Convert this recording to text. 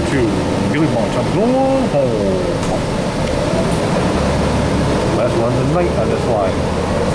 to Billy March. I'm home. Last run of the night on this line.